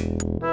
you